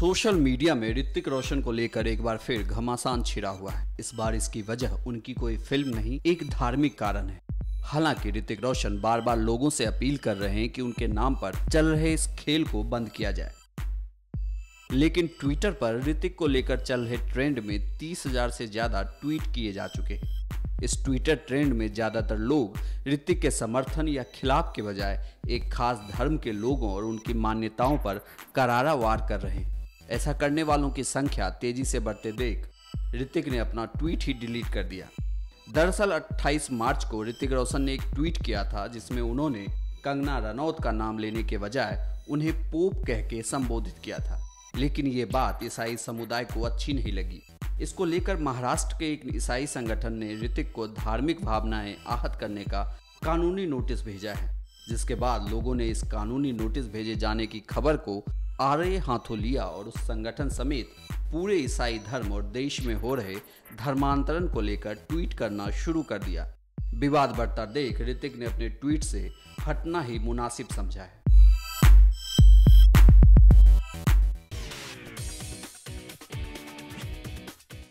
Social media में ऋतिक रोशन को लेकर एक बार फिर घमासान छिड़ा हुआ है। इस बार इसकी वजह उनकी कोई फ़िल्म नहीं, एक धार्मिक कारण है। हालाँकि ऋतिक रोशन बार बार लोगों से अपील कर रहे हैं कि उनके नाम पर चल रहे इस खेल को बंद किया जाए। लेकिन ट्विटर पर ऋतिक को लेकर चल रहे ट्रेंड में तीस हज़ार से ज़्यादा ट्वीट किए जा चुके हैं। इस ट्विटर ट्रेंड में ज़्यादातर लोग ऋतिक के समर्थन या खिलाफ के बजाय एक खास धर्म के लोगों और उनकी मान्यताओं पर करारा वार कर रहे हैं। ऐसा करने वालों की संख्या तेज़ी से बढ़ते देख ऋतिक ने अपना ट्वीट ही डिलीट कर दिया। दरअसल 28 मार्च को ऋतिक रोशन ने एक ट्वीट किया था, जिसमें उन्होंने कंगना रनौत का नाम लेने के बजाय उन्हें पोप कह के संबोधित किया था। लेकिन ये बात ईसाई समुदाय को अच्छी नहीं लगी। इसको लेकर महाराष्ट्र के एक ईसाई संगठन ने ऋतिक को धार्मिक भावनाएँ आहत करने का कानूनी नोटिस भेजा है, जिसके बाद लोगों ने इस कानूनी नोटिस भेजे जाने की खबर को आड़े हाथों लिया और उस संगठन समेत पूरे ईसाई धर्म और देश में हो रहे धर्मांतरण को लेकर ट्वीट करना शुरू कर दिया। विवाद बढ़ता देख ऋतिक ने अपने ट्वीट से हटना ही मुनासिब समझा है।